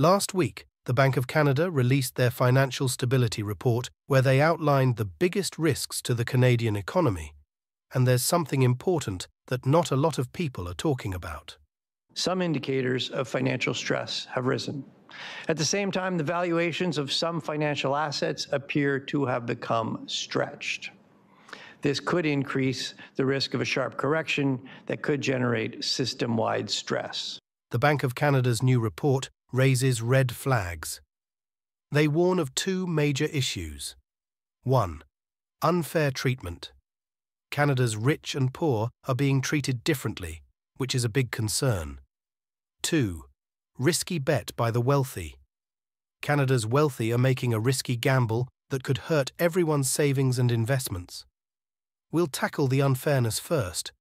Last week, the Bank of Canada released their financial stability report where they outlined the biggest risks to the Canadian economy. And there's something important that not a lot of people are talking about. Some indicators of financial stress have risen. At the same time, the valuations of some financial assets appear to have become stretched. This could increase the risk of a sharp correction that could generate system wide stress. The Bank of Canada's new report raises red flags. They warn of two major issues. 1. Unfair treatment. Canada's rich and poor are being treated differently, which is a big concern. 2. Risky bet by the wealthy. Canada's wealthy are making a risky gamble that could hurt everyone's savings and investments. We'll tackle the unfairness first,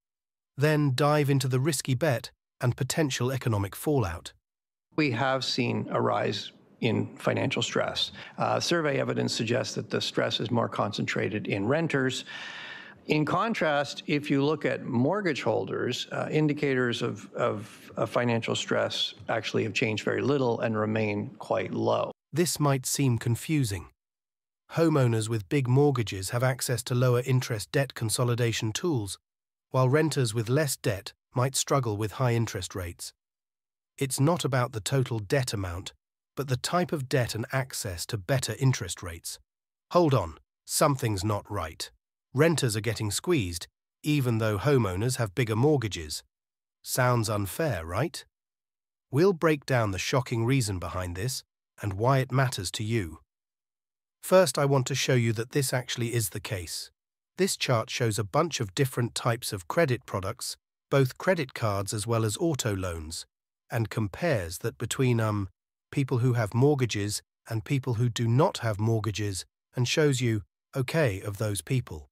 then dive into the risky bet and potential economic fallout. We have seen a rise in financial stress. Uh, survey evidence suggests that the stress is more concentrated in renters. In contrast, if you look at mortgage holders, uh, indicators of, of, of financial stress actually have changed very little and remain quite low. This might seem confusing. Homeowners with big mortgages have access to lower interest debt consolidation tools, while renters with less debt might struggle with high interest rates. It's not about the total debt amount, but the type of debt and access to better interest rates. Hold on, something's not right. Renters are getting squeezed, even though homeowners have bigger mortgages. Sounds unfair, right? We'll break down the shocking reason behind this and why it matters to you. First, I want to show you that this actually is the case. This chart shows a bunch of different types of credit products, both credit cards as well as auto loans, and compares that between um people who have mortgages and people who do not have mortgages and shows you, okay, of those people.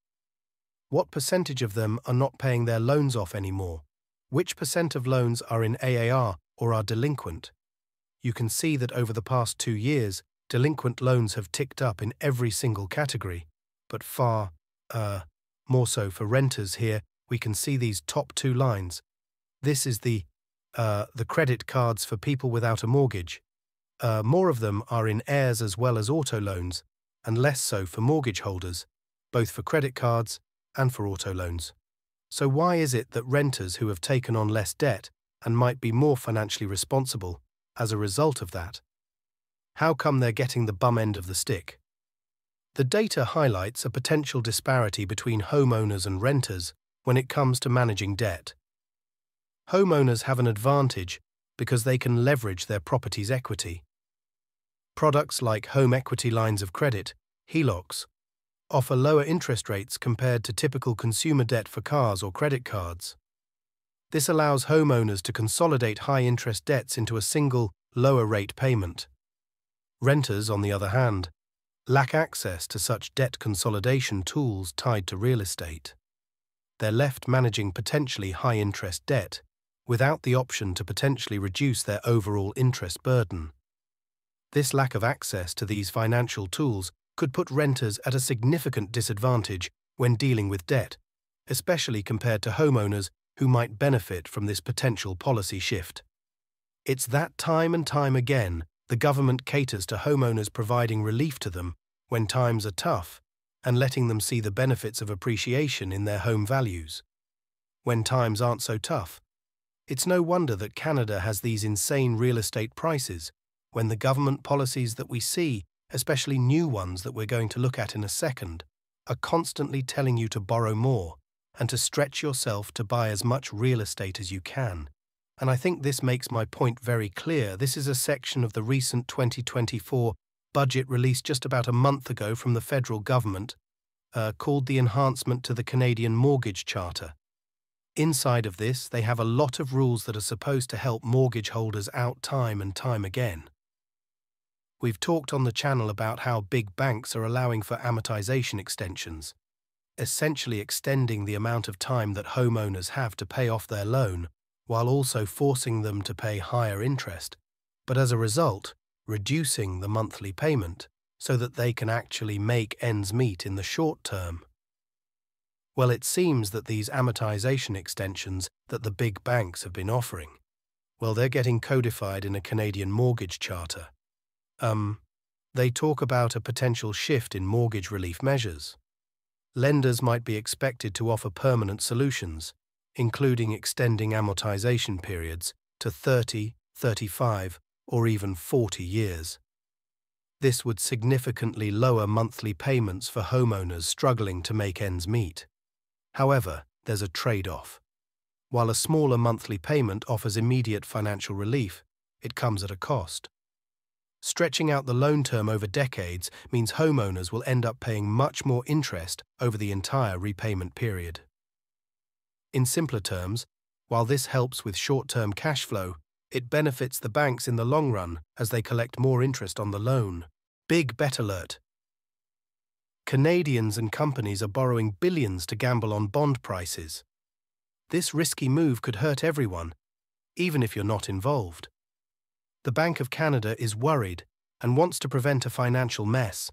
What percentage of them are not paying their loans off anymore? Which percent of loans are in arrears or are delinquent? You can see that over the past two years, delinquent loans have ticked up in every single category, but far, uh, more so for renters here, we can see these top two lines. This is the, uh, the credit cards for people without a mortgage. Uh, more of them are in arrears as well as auto loans, and less so for mortgage holders, both for credit cards and for auto loans. So why is it that renters who have taken on less debt and might be more financially responsible as a result of that? How come they're getting the bum end of the stick? The data highlights a potential disparity between homeowners and renters when it comes to managing debt. Homeowners have an advantage because they can leverage their property's equity. Products like home equity lines of credit, HELOCs, offer lower interest rates compared to typical consumer debt for cars or credit cards. This allows homeowners to consolidate high interest debts into a single, lower rate payment. Renters, on the other hand, lack access to such debt consolidation tools tied to real estate. They're left managing potentially high interest debt without the option to potentially reduce their overall interest burden. This lack of access to these financial tools could put renters at a significant disadvantage when dealing with debt, especially compared to homeowners who might benefit from this potential policy shift. It's that time and time again the government caters to homeowners providing relief to them when times are tough and letting them see the benefits of appreciation in their home values. When times aren't so tough, it's no wonder that Canada has these insane real estate prices when the government policies that we see especially new ones that we're going to look at in a second, are constantly telling you to borrow more and to stretch yourself to buy as much real estate as you can. And I think this makes my point very clear. This is a section of the recent 2024 budget released just about a month ago from the federal government uh, called the Enhancement to the Canadian Mortgage Charter. Inside of this, they have a lot of rules that are supposed to help mortgage holders out time and time again. We've talked on the channel about how big banks are allowing for amortization extensions, essentially extending the amount of time that homeowners have to pay off their loan, while also forcing them to pay higher interest, but as a result, reducing the monthly payment so that they can actually make ends meet in the short term. Well, it seems that these amortization extensions that the big banks have been offering Well, they're getting codified in a Canadian mortgage charter. Um, they talk about a potential shift in mortgage relief measures. Lenders might be expected to offer permanent solutions, including extending amortization periods to 30, 35, or even 40 years. This would significantly lower monthly payments for homeowners struggling to make ends meet. However, there's a trade-off. While a smaller monthly payment offers immediate financial relief, it comes at a cost. Stretching out the loan term over decades means homeowners will end up paying much more interest over the entire repayment period. In simpler terms, while this helps with short-term cash flow, it benefits the banks in the long run as they collect more interest on the loan. Big bet alert. Canadians and companies are borrowing billions to gamble on bond prices. This risky move could hurt everyone, even if you're not involved. The Bank of Canada is worried and wants to prevent a financial mess.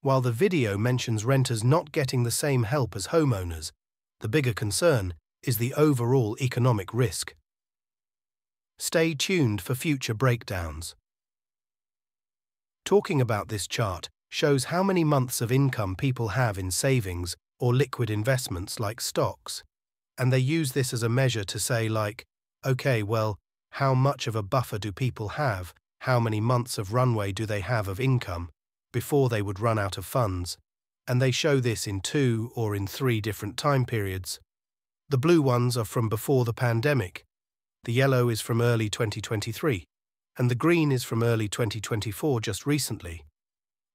While the video mentions renters not getting the same help as homeowners, the bigger concern is the overall economic risk. Stay tuned for future breakdowns. Talking about this chart shows how many months of income people have in savings or liquid investments like stocks, and they use this as a measure to say like, okay, well, how much of a buffer do people have, how many months of runway do they have of income, before they would run out of funds, and they show this in two or in three different time periods. The blue ones are from before the pandemic, the yellow is from early 2023, and the green is from early 2024 just recently.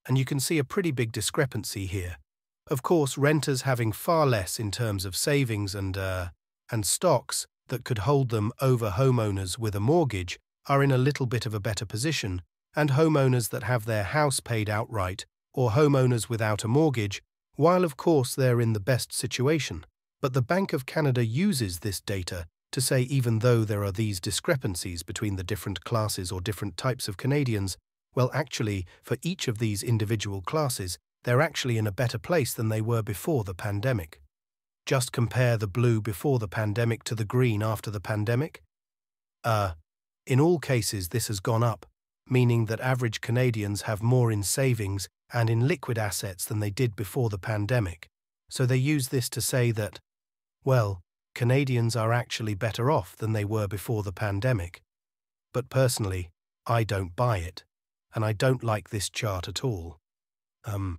And you can see a pretty big discrepancy here. Of course, renters having far less in terms of savings and, uh, and stocks that could hold them over homeowners with a mortgage are in a little bit of a better position, and homeowners that have their house paid outright or homeowners without a mortgage, while of course they're in the best situation. But the Bank of Canada uses this data to say even though there are these discrepancies between the different classes or different types of Canadians, well, actually, for each of these individual classes, they're actually in a better place than they were before the pandemic. Just compare the blue before the pandemic to the green after the pandemic. Uh, in all cases, this has gone up, meaning that average Canadians have more in savings and in liquid assets than they did before the pandemic. So they use this to say that, well, Canadians are actually better off than they were before the pandemic. But personally, I don't buy it, and I don't like this chart at all. Um,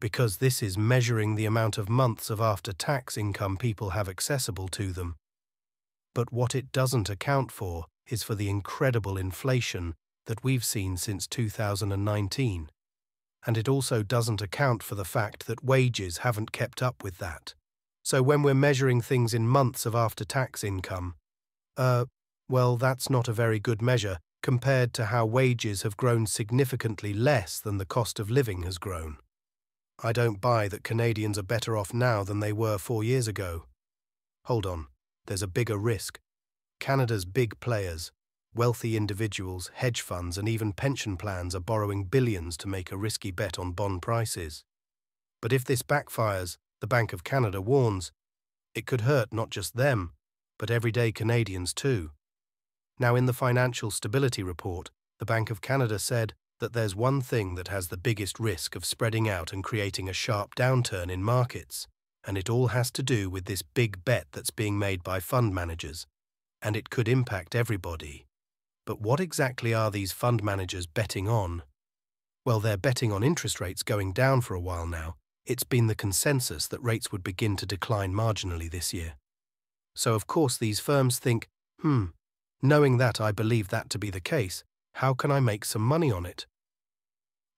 because this is measuring the amount of months of after-tax income people have accessible to them. But what it doesn't account for is for the incredible inflation that we've seen since 2019. And it also doesn't account for the fact that wages haven't kept up with that. So when we're measuring things in months of after-tax income, uh, well, that's not a very good measure compared to how wages have grown significantly less than the cost of living has grown. I don't buy that Canadians are better off now than they were four years ago. Hold on, there's a bigger risk. Canada's big players, wealthy individuals, hedge funds, and even pension plans are borrowing billions to make a risky bet on bond prices. But if this backfires, the Bank of Canada warns, it could hurt not just them, but everyday Canadians too. Now, in the Financial Stability Report, the Bank of Canada said that there's one thing that has the biggest risk of spreading out and creating a sharp downturn in markets, and it all has to do with this big bet that's being made by fund managers, and it could impact everybody. But what exactly are these fund managers betting on? Well, they're betting on interest rates going down for a while now, it's been the consensus that rates would begin to decline marginally this year. So, of course, these firms think, hmm, knowing that I believe that to be the case, how can I make some money on it?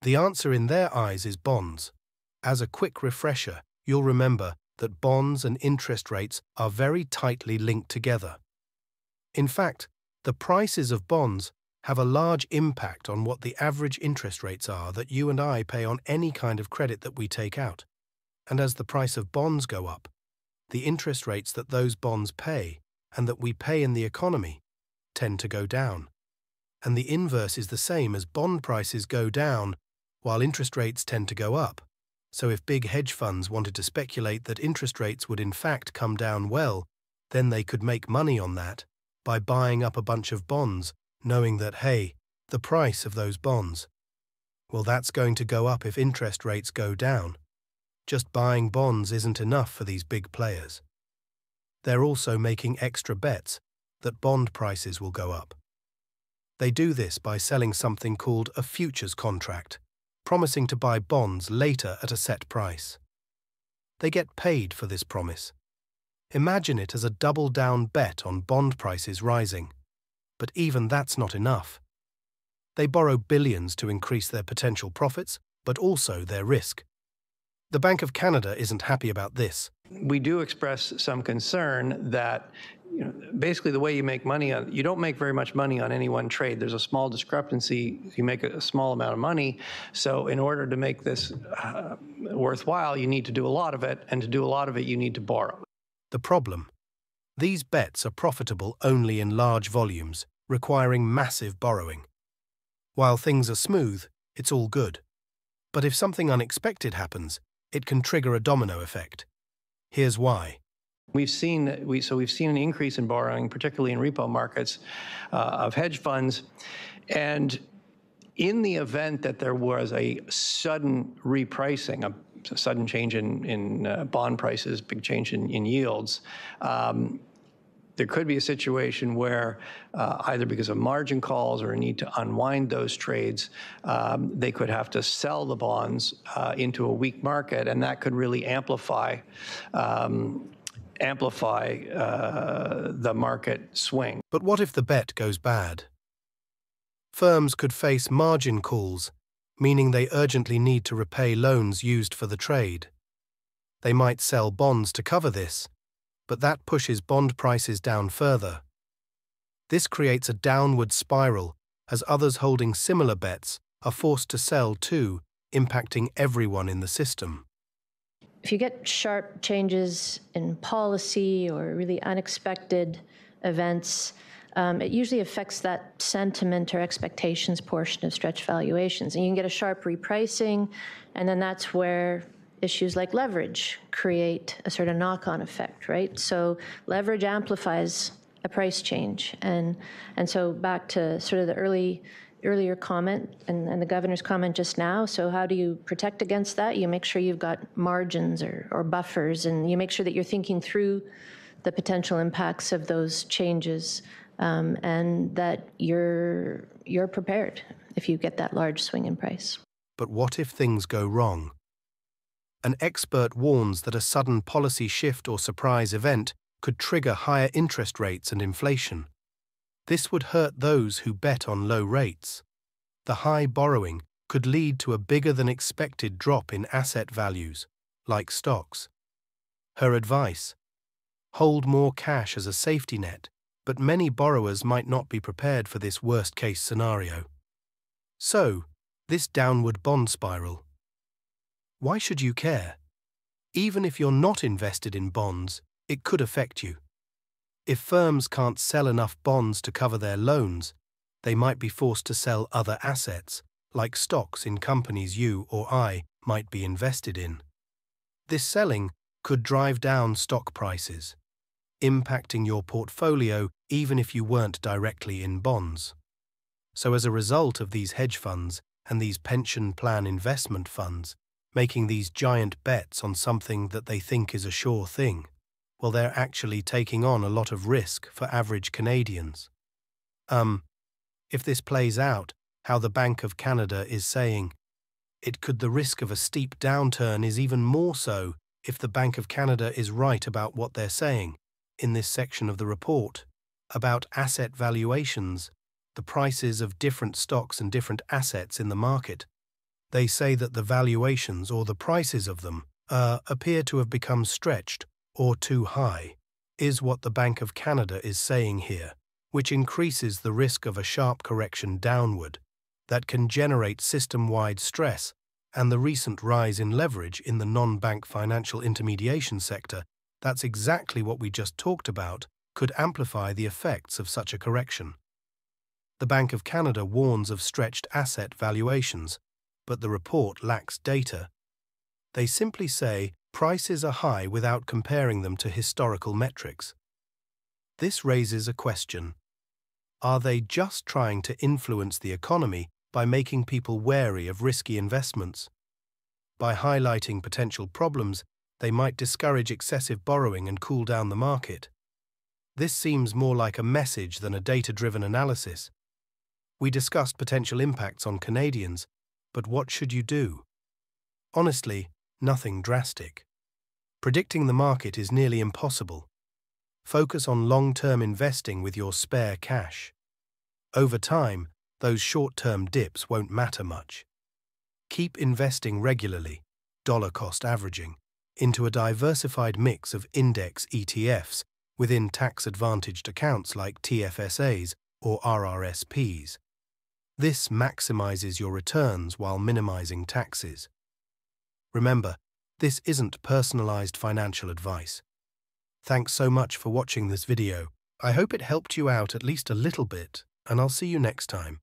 The answer in their eyes is bonds. As a quick refresher, you'll remember that bonds and interest rates are very tightly linked together. In fact, the prices of bonds have a large impact on what the average interest rates are that you and I pay on any kind of credit that we take out. And as the price of bonds go up, the interest rates that those bonds pay and that we pay in the economy tend to go down. And the inverse is the same as bond prices go down while interest rates tend to go up. So if big hedge funds wanted to speculate that interest rates would in fact come down well, then they could make money on that by buying up a bunch of bonds, knowing that, hey, the price of those bonds, well, that's going to go up if interest rates go down. Just buying bonds isn't enough for these big players. They're also making extra bets that bond prices will go up. They do this by selling something called a futures contract, promising to buy bonds later at a set price. They get paid for this promise. Imagine it as a double down bet on bond prices rising. But even that's not enough. They borrow billions to increase their potential profits, but also their risk. The Bank of Canada isn't happy about this. We do express some concern that you know, basically the way you make money on you don't make very much money on any one trade. There's a small discrepancy. You make a, small amount of money. So in order to make this uh, worthwhile you need to do a lot of it. And to do a lot of it you need to borrow. The problem? These bets are profitable only in large volumes requiring massive borrowing. While things are smooth it's all good. But if something unexpected happens it can trigger a domino effect. Here's why We've seen we so we've seen an increase in borrowing, particularly in repo markets uh, of hedge funds, and in the event that there was a sudden repricing, a, a sudden change in in uh, bond prices, big change in, in yields. Um, there could be a situation where uh, either because of margin calls or a need to unwind those trades, um, they could have to sell the bonds uh, into a weak market, and that could really amplify um, amplify uh, the market swing. But what if the bet goes bad? Firms could face margin calls, meaning they urgently need to repay loans used for the trade. They might sell bonds to cover this, but that pushes bond prices down further. This creates a downward spiral as others holding similar bets are forced to sell too, impacting everyone in the system if you get sharp changes in policy or really unexpected events, um, it usually affects that sentiment or expectations portion of stretch valuations. And you can get a sharp repricing, and then that's where issues like leverage create a sort of knock on effect, right? So leverage amplifies a price change. And, and so back to sort of the early earlier comment and, and, the governor's comment just now. So how do you protect against that? You make sure you've got margins or, or buffers, and you make sure that you're thinking through the potential impacts of those changes, um, and that you're you're prepared if you get that large swing in price. But what if things go wrong? An expert warns that a sudden policy shift or surprise event could trigger higher interest rates and inflation. This would hurt those who bet on low rates. The high borrowing could lead to a bigger than expected drop in asset values, like stocks. Her advice hold more cash as a safety net, but many borrowers might not be prepared for this worst case scenario. So, this downward bond spiral. Why should you care? Even if you're not invested in bonds, it could affect you. If firms can't sell enough bonds to cover their loans, they might be forced to sell other assets, like stocks in companies you or I might be invested in. This selling could drive down stock prices, impacting your portfolio even if you weren't directly in bonds. So, as a result of these hedge funds and these pension plan investment funds making these giant bets on something that they think is a sure thing, well, they're actually taking on a lot of risk for average Canadians. Um, if this plays out, how the Bank of Canada is saying, it could the risk of a steep downturn is even more so if the Bank of Canada is right about what they're saying in this section of the report about asset valuations, the prices of different stocks and different assets in the market. They say that the valuations or the prices of them uh, appear to have become stretched or too high, is what the Bank of Canada is saying here, which increases the risk of a sharp correction downward that can generate system wide stress, and the recent rise in leverage in the non bank financial intermediation sector, that's exactly what we just talked about, could amplify the effects of such a correction. The Bank of Canada warns of stretched asset valuations, but the report lacks data. They simply say prices are high without comparing them to historical metrics. This raises a question. Are they just trying to influence the economy by making people wary of risky investments? By highlighting potential problems, they might discourage excessive borrowing and cool down the market. This seems more like a message than a data-driven analysis. We discussed potential impacts on Canadians, but what should you do? Honestly, nothing drastic. Predicting the market is nearly impossible. Focus on long-term investing with your spare cash. Over time, those short-term dips won't matter much. Keep investing regularly, dollar cost averaging, into a diversified mix of index ETFs within tax-advantaged accounts like TFSAs or RRSPs. This maximizes your returns while minimizing taxes. Remember, this isn't personalized financial advice. Thanks so much for watching this video. I hope it helped you out at least a little bit, and I'll see you next time.